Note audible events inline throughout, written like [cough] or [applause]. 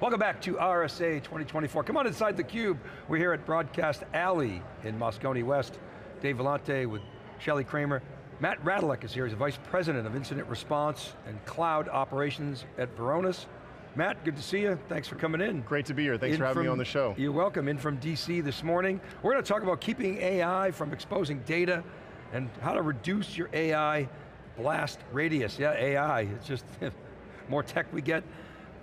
Welcome back to RSA 2024. Come on inside theCUBE. We're here at Broadcast Alley in Moscone West. Dave Vellante with Shelly Kramer. Matt Radolec is here, he's the Vice President of Incident Response and Cloud Operations at Varonis. Matt, good to see you. Thanks for coming in. Great to be here. Thanks in for having from, me on the show. You're welcome. In from DC this morning. We're going to talk about keeping AI from exposing data and how to reduce your AI blast radius. Yeah, AI, it's just, [laughs] more tech we get,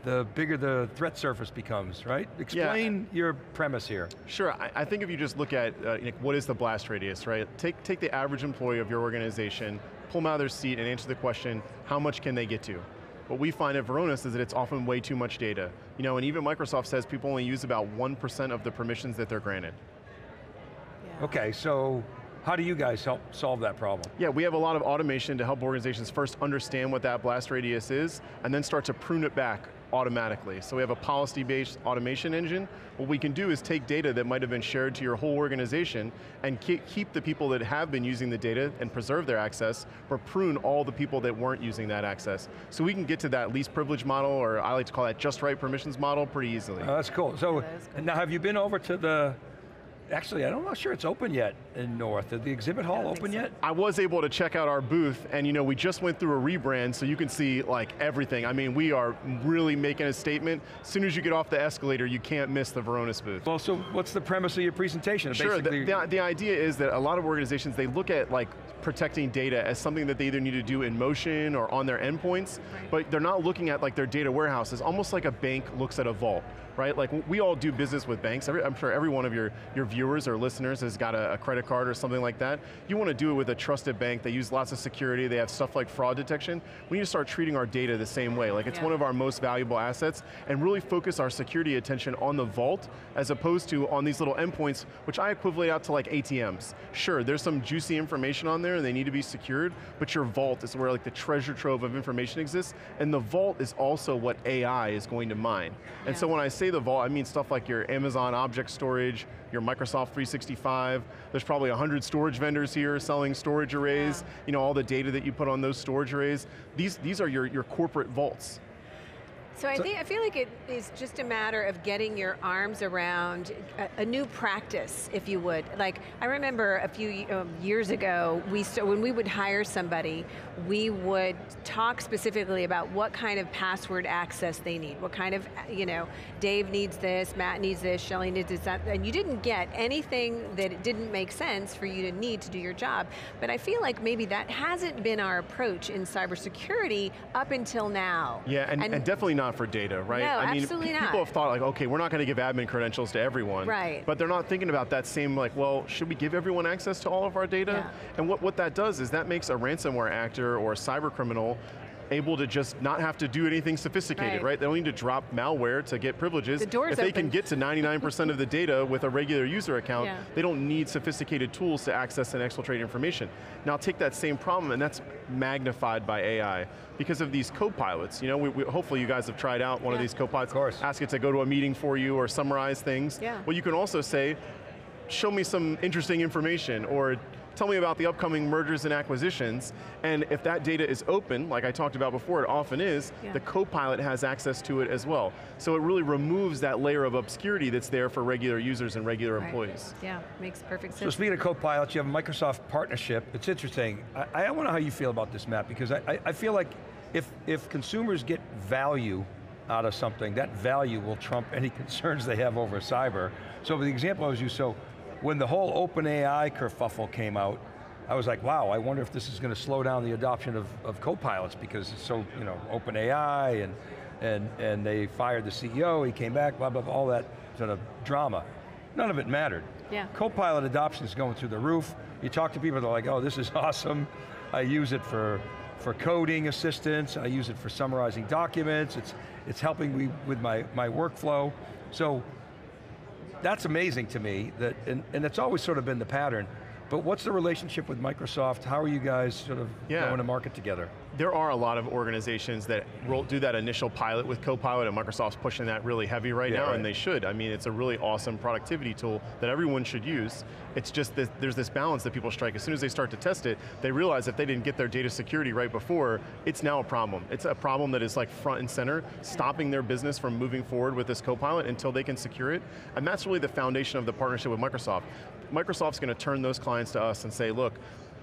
the bigger the threat surface becomes, right? Explain yeah. your premise here. Sure, I, I, think if you just look at uh, what is the blast radius, right? Take, take the average employee of your organization, pull them out of their seat and answer the question, how much can they get to? What we find at Varonis is that it's often way too much data. You know, and even Microsoft says people only use about 1% of the permissions that they're granted. Yeah. Okay, so how do you guys help solve that problem? Yeah, we have a lot of automation to help organizations first understand what that blast radius is, and then start to prune it back automatically. So we have a policy-based automation engine. What we can do is take data that might have been shared to your whole organization and keep the people that have been using the data and preserve their access, but prune all the people that weren't using that access. So we can get to that least privilege model, or I like to call that just right permissions model pretty easily. Oh, that's cool. So cool. now have you been over to the Actually, I'm not sure it's open yet in North. Is the exhibit hall open so. yet? I was able to check out our booth, and you know, we just went through a rebrand, so you can see like everything. I mean, we are really making a statement. As soon as you get off the escalator, you can't miss the Varonis booth. Well, so what's the premise of your presentation? Sure, the, the, the idea is that a lot of organizations, they look at like protecting data as something that they either need to do in motion or on their endpoints, right. but they're not looking at like their data warehouses, almost like a bank looks at a vault right? Like we all do business with banks. Every, I'm sure every one of your, your viewers or listeners has got a, a, credit card or something like that. You want to do it with a trusted bank. They use lots of security. They have stuff like fraud detection. We need to start treating our data the same way. Like it's yeah. one of our most valuable assets and really focus our security attention on the vault as opposed to on these little endpoints, which I equivalent out to like ATMs. Sure, there's some juicy information on there and they need to be secured, but your vault is where like the treasure trove of information exists, and the vault is also what AI is going to mine. Yeah. And so when I say say the vault, I mean stuff like your Amazon Object Storage, your Microsoft 365. There's probably 100 storage vendors here selling storage arrays, yeah. you know, all the data that you put on those storage arrays. These, these are your, your corporate vaults. So I think I feel like it is just a matter of getting your arms around a, a new practice, if you would. Like I remember a few um, years ago, we so when we would hire somebody, we would talk specifically about what kind of password access they need. What kind of you know, Dave needs this, Matt needs this, Shelly needs this, that, and you didn't get anything that it didn't make sense for you to need to do your job. But I feel like maybe that hasn't been our approach in cybersecurity up until now. Yeah, and, and, and definitely not not for data, right? No, I mean, absolutely not. People have thought like, okay, we're not going to give admin credentials to everyone. Right. But they're not thinking about that same like, well, should we give everyone access to all of our data? Yeah. And what, what that does is that makes a ransomware actor or a cyber criminal able to just not have to do anything sophisticated, right? right? They don't need to drop malware to get privileges. The door's if they open. can get to 99% of the data with a regular user account, yeah. they don't need sophisticated tools to access and exfiltrate information. Now take that same problem and that's magnified by AI because of these co-pilots. You know, we, we, hopefully you guys have tried out one yeah. of these co-pilots. Of course. Ask it to go to a meeting for you or summarize things. Yeah. Well, you can also say, show me some interesting information or tell me about the upcoming mergers and acquisitions, and if that data is open, like I talked about before, it often is, yeah. the co-pilot has access to it as well. So it really removes that layer of obscurity that's there for regular users and regular right. employees. Yeah, makes perfect sense. So speaking of co-pilots, you have a Microsoft partnership. It's interesting. I, I want to know how you feel about this, Matt, because I, I feel like if, if consumers get value out of something, that value will trump any [laughs] concerns they have over cyber. So the example I was used, so when the whole OpenAI kerfuffle came out, I was like, wow, I wonder if this is going to slow down the adoption of, of co-pilots because it's so, you know, OpenAI and, and, and they fired the CEO, he came back, blah, blah, blah, all that sort of drama. None of it mattered. Yeah. Co-pilot adoption is going through the roof. You talk to people, they're like, oh, this is [laughs] awesome. I use it for, for coding assistance, I use it for summarizing documents, it's, it's helping me with my, my workflow. So that's amazing to me, that, and, and it's always sort of been the pattern. But what's the relationship with Microsoft? How are you guys sort of yeah. going to market together? there are a lot of organizations that do that initial pilot with Copilot, and Microsoft's pushing that really heavy right Yeah, now, right. and they should. I mean, it's a really awesome productivity tool that everyone should use. It's just that there's this balance that people strike. As soon as they start to test it, they realize if they didn't get their data security right before, it's now a problem. It's a problem that is like front and center, stopping their business from moving forward with this Copilot until they can secure it. And that's really the foundation of the partnership with Microsoft. Microsoft's going to turn those clients to us and say, look,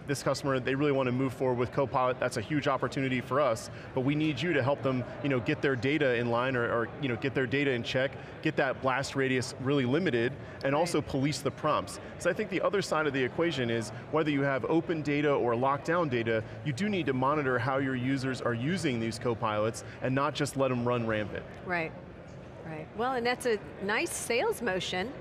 this customer, they really want to move forward with Copilot, that's a huge opportunity for us, but we need you to help them you know, get their data in line or, or you know, get their data in check, get that blast radius really limited, and also police the prompts. So I think the other side of the equation is whether you have open data or locked down data, you do need to monitor how your users are using these Copilots and not just let them run rampant. Right, right. Well, and that's a nice sales motion.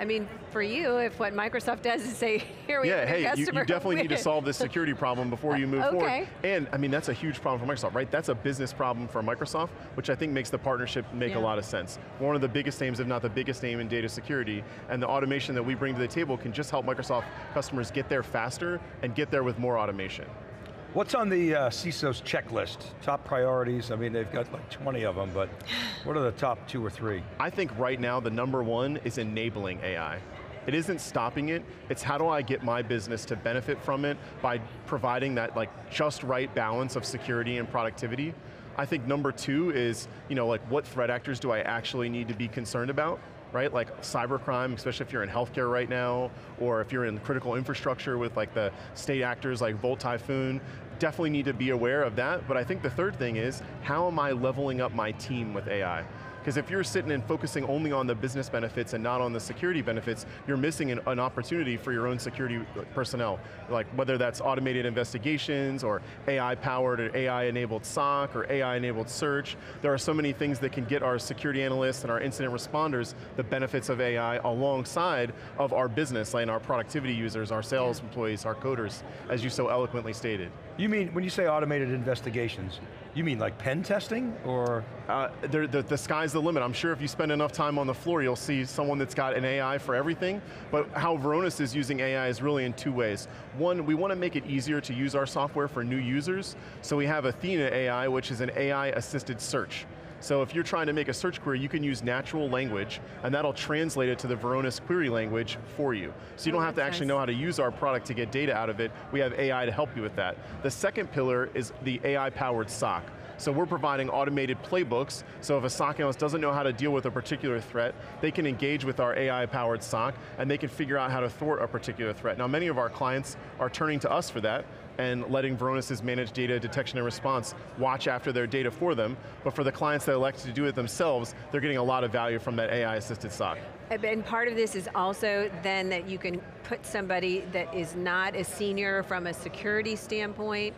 I mean, for you, if what Microsoft does is say, here we Yeah, have hey, you, customer you definitely need to solve this security problem before you move Okay. forward. And I mean, that's a huge problem for Microsoft, right? That's a business problem for Microsoft, which I think makes the partnership make Yeah. a lot of sense. One of the biggest names, if not the biggest name in data security, and the automation that we bring to the table can just help Microsoft customers get there faster and get there with more automation. What's on the uh, CISO's checklist? Top priorities, I mean, they've got like 20 of them, but what are the top two or three? I think right now the number one is enabling AI. It isn't stopping it, it's how do I get my business to benefit from it by providing that like just right balance of security and productivity. I think number two is, you know, like what threat actors do I actually need to be concerned about? Right, like cybercrime, especially if you're in healthcare right now, or if you're in critical infrastructure with like the state actors like Volt Typhoon, definitely need to be aware of that. But I think the third thing is, how am I leveling up my team with AI? Because if you're sitting and focusing only on the business benefits and not on the security benefits, you're missing an, an opportunity for your own security uh, personnel. Like whether that's automated investigations or AI-powered or AI-enabled SOC or AI-enabled search. There are so many things that can get our security analysts and our incident responders the benefits of AI alongside of our business, like our productivity users, our sales employees, our coders, as you so eloquently stated. You mean, when you say automated investigations, you mean like pen testing, or? Uh, the, the sky's the limit. I'm sure if you spend enough time on the floor, you'll see someone that's got an AI for everything, but how Varonis is using AI is really in two ways. One, we want to make it easier to use our software for new users, so we have Athena AI, which is an AI-assisted search. So if you're trying to make a search query, you can use natural language, and that'll translate it to the Varonis query language for you. So you Oh, don't have to actually nice. know how to use our product to get data out of it. We have AI to help you with that. The second pillar is the AI-powered SOC. So we're providing automated playbooks, so if a SOC analyst doesn't know how to deal with a particular threat, they can engage with our AI-powered SOC, and they can figure out how to thwart a particular threat. Now many of our clients are turning to us for that, and letting Varonis' managed data detection and response watch after their data for them, but for the clients that elect to do it themselves, they're getting a lot of value from that AI-assisted SOC. And part of this is also then that you can put somebody that is not as senior from a security standpoint,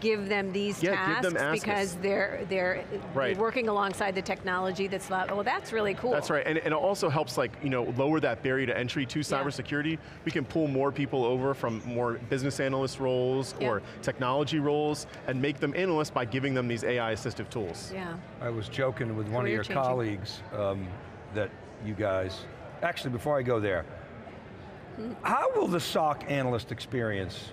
give them these Yeah, tasks give them because they're, they're, Right. working alongside the technology that's, lo- well that's really cool. That's right, and, and it also helps like, you know, lower that barrier to entry to cybersecurity. We can pull more people over from more business analyst roles Yeah. or technology roles and make them analysts by giving them these AI assistive tools. Yeah. I was joking with one of your changing. colleagues um, that you guys, actually before I go there, Hmm. how will the SOC analyst experience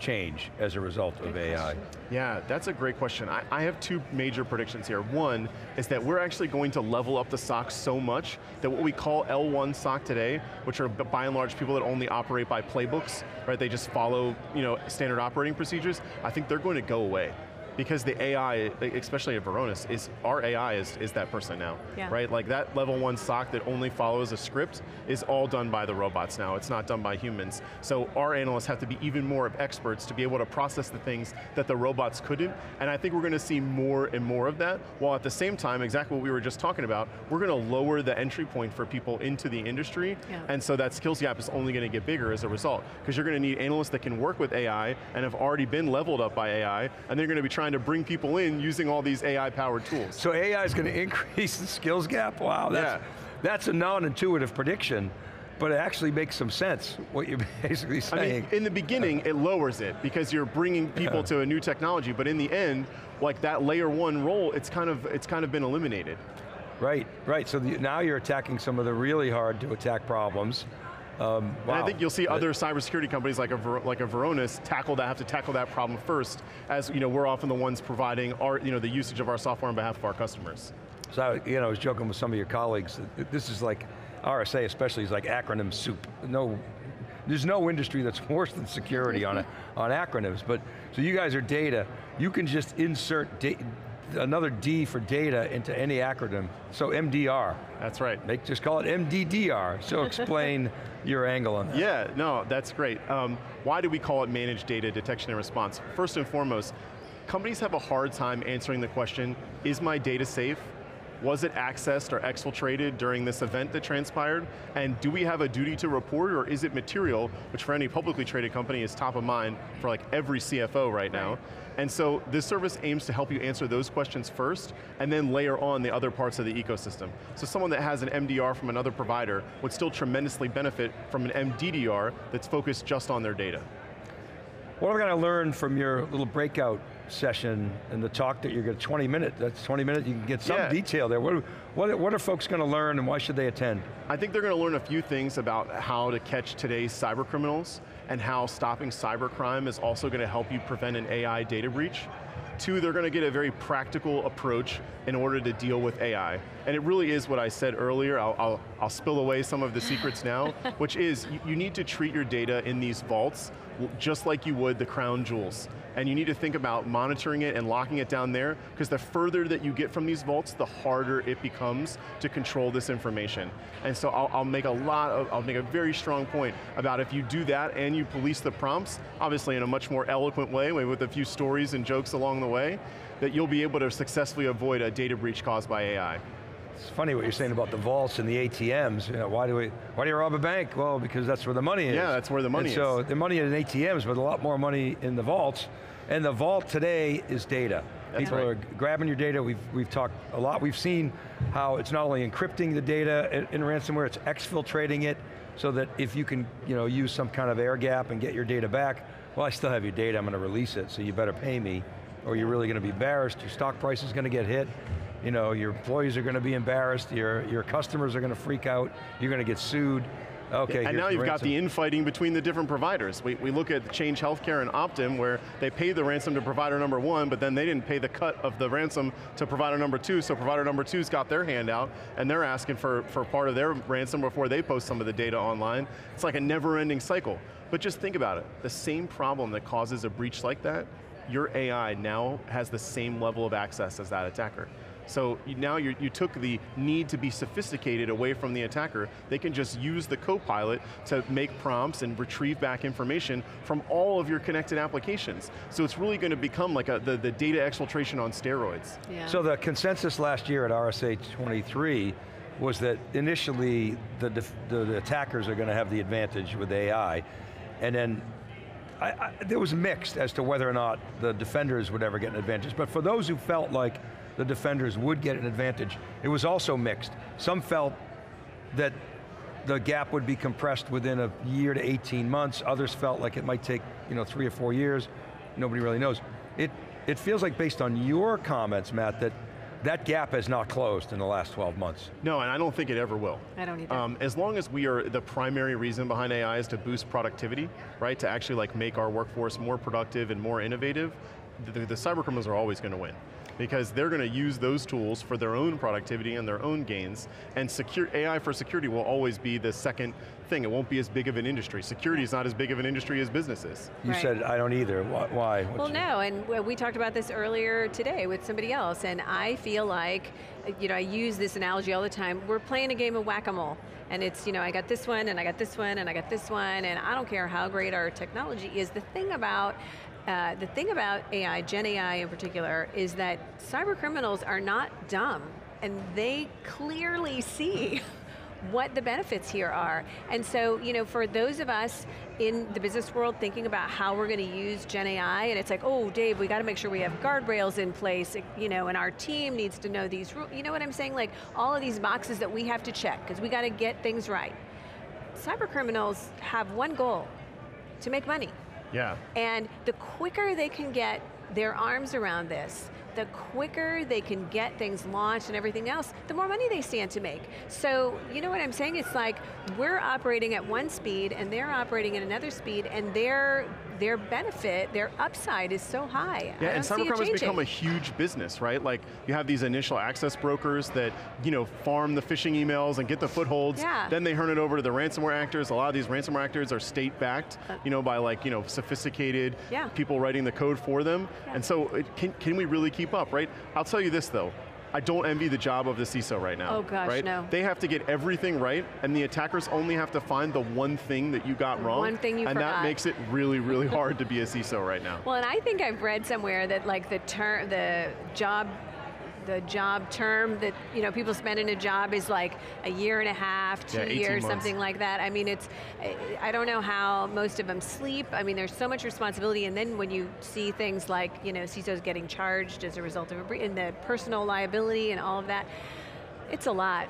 change as a result of AI? Yeah, that's a great question. I, I have two major predictions here. One is that we're actually going to level up the SOC so much that what we call L1 SOC today, which are by and large people that only operate by playbooks, right? They just follow you know, standard operating procedures. I think they're going to go away. Because the AI, especially at Varonis, is our AI is, is that person now, Yeah. right? Like that level one SOC that only follows a script is all done by the robots now. It's not done by humans. So our analysts have to be even more of experts to be able to process the things that the robots couldn't. And I think we're going to see more and more of that, while at the same time, exactly what we were just talking about, we're going to lower the entry point for people into the industry. Yeah. And so that skills gap is only going to get bigger as a result. Because you're going to need analysts that can work with AI and have already been leveled up by AI, and they're going to be trying to bring people in using all these AI powered tools. So AI is going [laughs] to increase the skills gap? Wow, that's, Yeah. that's a non-intuitive prediction, but it actually makes some sense, what you're [laughs] basically I saying. mean, in the beginning, it lowers it because you're bringing people Yeah. to a new technology, but in the end, like that layer one role, it's kind of, it's kind of been eliminated. Right, right, so the, now you're attacking some of the really hard to attack problems, Um, wow. And I think you'll see other cybersecurity companies like a, like a Varonis tackle that, have to tackle that problem first, as you know, we're often the ones providing our, you know, the usage of our software on behalf of our customers. So, I, you know, I was joking with some of your colleagues, this is like, RSA especially is like acronym soup. No, there's no industry that's [laughs] worse than security on, a, [laughs] on acronyms, but, so you guys are data, you can just insert da another D for data into any acronym, so MDR. That's right. Make, just call it MDDR, so [laughs] explain your angle on that. Yeah, no, that's great. Um, why do we call it managed data detection and response? First and foremost, companies have a hard time answering the question, is my data safe? Was it accessed or exfiltrated during this event that transpired? And do we have a duty to report or is it material, which for any publicly traded company is top of mind for like every CFO right now. And so this service aims to help you answer those questions first and then layer on the other parts of the ecosystem. So someone that has an MDR from another provider would still tremendously benefit from an MDDR that's focused just on their data. What are we going to learn from your little breakout session and the talk that you're going to, 20 minutes, that's 20 minutes, you can get some Yeah. detail there. What, what, what are folks going to learn and why should they attend? I think they're going to learn a few things about how to catch today's cyber criminals and how stopping cybercrime is also going to help you prevent an AI data breach. Two, they're going to get a very practical approach in order to deal with AI. And it really is what I said earlier, I'll, I'll, I'll spill away some of the secrets now, [laughs] which is you, you need to treat your data in these vaults just like you would the crown jewels. And you need to think about monitoring it and locking it down there, because the further that you get from these vaults, the harder it becomes to control this information. And so I'll, I'll make a lot of, I'll make a very strong point about if you do that and you police the prompts, obviously in a much more eloquent way, with a few stories and jokes along the way, that you'll be able to successfully avoid a data breach caused by AI. It's funny what you're saying about the vaults and the ATMs. You know, why do we, why do you rob a bank? Well, because that's where the money is. Yeah, that's where the money and so is. the money in ATMs, but a lot more money in the vaults. And the vault today is data. That's People right. are grabbing your data. We've, we've talked a lot. We've seen how it's not only encrypting the data in, in ransomware, it's exfiltrating it so that if you can you know, use some kind of air gap and get your data back, well, I still have your data, I'm going to release it, so you better pay me, or you're really going to be embarrassed, your stock price is going to get hit, you know, your employees are going to be embarrassed, your, your customers are going to freak out, you're going to get sued. Okay, and now you've got the infighting between the different providers. We, we look at Change Healthcare and Optum where they paid the ransom to provider number one, but then they didn't pay the cut of the ransom to provider number two, so provider number two's got their hand out, and they're asking for, for part of their ransom before they post some of the data online. It's like a never ending cycle. But just think about it, the same problem that causes a breach like that, your AI now has the same level of access as that attacker. So now you you took the need to be sophisticated away from the attacker. They can just use the co-pilot to make prompts and retrieve back information from all of your connected applications. So it's really going to become like a, the, the data exfiltration on steroids. Yeah. So the consensus last year at RSA 23 was that initially the, the, the attackers are going to have the advantage with AI, and then I, I, there was mixed as to whether or not the defenders would ever get an advantage, but for those who felt like the defenders would get an advantage, it was also mixed. Some felt that the gap would be compressed within a year to 18 months, others felt like it might take you know, three or four years, nobody really knows. It, it feels like based on your comments, Matt, that that gap has not closed in the last 12 months. No, and I don't think it ever will. I don't either. Um, as long as we are, the primary reason behind AI is to boost productivity, right? To actually like make our workforce more productive and more innovative, the, the cyber criminals are always going to win. Because they're going to use those tools for their own productivity and their own gains, and secure, AI for security will always be the second thing. It won't be as big of an industry. Security is not as big of an industry as businesses. You Right. said, I don't either, Why? why? What's Well, no, and we talked about this earlier today with somebody else, and I feel like, you know, I use this analogy all the time. We're playing a game of whack-a-mole, and it's, you know, I got this one, and I got this one, and I got this one, and I don't care how great our technology is. The thing about uh, the thing about AI, Gen AI in particular, is that cyber criminals are not dumb, and they clearly see [laughs] what the benefits here are. And so, you know, for those of us in the business world thinking about how we're going to use Gen AI, and it's like, oh, Dave, we got to make sure we have guardrails in place, you know, and our team needs to know these rules. You know what I'm saying? Like all of these boxes that we have to check because we got to get things right. Cyber criminals have one goal, to make money. Yeah. And the quicker they can get their arms around this, the quicker they can get things launched and everything else, the more money they stand to make. So, you know what I'm saying? It's like, we're operating at one speed and they're operating at another speed and their, their benefit, their upside is so high. Yeah, and cybercrime has become a huge business, right? Like, you have these initial access brokers that, you know, farm the phishing emails and get the footholds, Yeah. then they turn it over to the ransomware actors. A lot of these ransomware actors are state-backed, Uh. you know, by like, you know, sophisticated Yeah. people writing the code for them. Yeah. And so, it, can, can we really keep up, right? I'll tell you this though, I don't envy the job of the CISO right now. Oh, gosh, right? no. They have to get everything right, and the attackers only have to find the one thing that you got wrong. one thing you And that makes it really, really hard to be a CISO right now. Well, and I think I've read somewhere that like the term, the job, the job term that you know people spend in a job is like a year and a half, two Yeah, years, months. something like that. I mean, it's, I- don't know how most of them sleep. I mean, there's so much responsibility, and then when you see things like you know CISOs getting charged as a result of a the personal liability and all of that, it's a lot.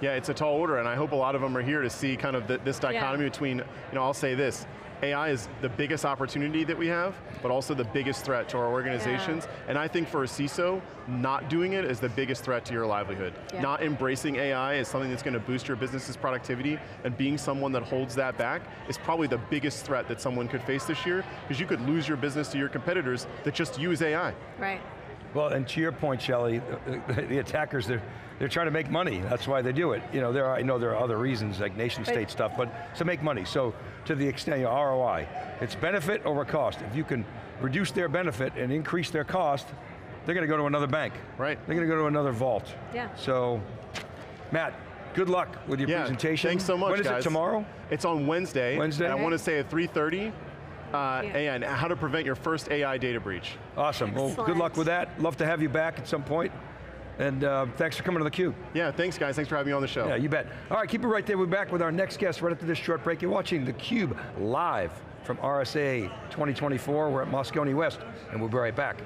Yeah, it's a tall order, and I hope a lot of them are here to see kind of the, this dichotomy between, you know, I'll say this, AI is the biggest opportunity that we have, but also the biggest threat to our organizations. And I think for a CISO, not doing it is the biggest threat to your livelihood. Yeah. Not embracing AI as something that's going to boost your business's productivity and being someone that holds that back is probably the biggest threat that someone could face this year, because you could lose your business to your competitors that just use AI. Right. Well, and to your point, Shelly, the, [laughs] the attackers, they're, they're trying to make money. That's why they do it. You know, there are, I know there are other reasons, like nation But- state stuff, but to make money. So to the extent, you know, ROI, it's benefit over cost. If you can reduce their benefit and increase their cost, they're going to go to another bank. Right. They're going to go to another vault. Yeah. So, Matt, good luck with your Yeah, presentation. thanks so much, When is guys. it, tomorrow? It's on Wednesday. Wednesday? And I want to say at 3.30, uh, Yeah. and how to prevent your first AI data breach. Awesome, well, good luck with that. Love to have you back at some point. And uh, thanks for coming to theCUBE. Yeah, thanks guys, thanks for having me on the show. Yeah, you bet. All right, keep it right there. We're back with our next guest right after this short break. You're watching theCUBE live from RSA 2024. We're at Moscone West, and we'll be right back.